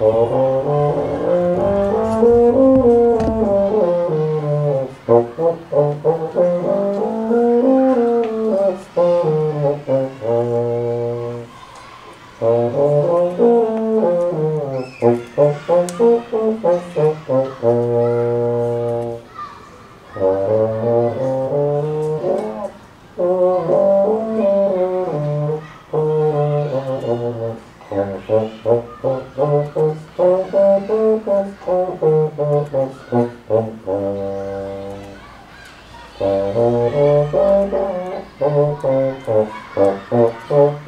Oh, oh, oh. Oh, oh, oh, oh.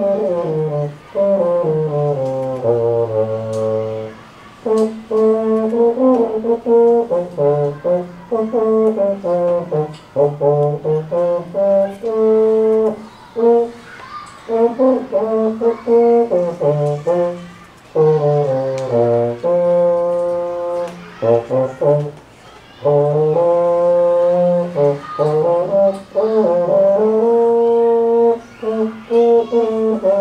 Oh, oh, oh. Oh,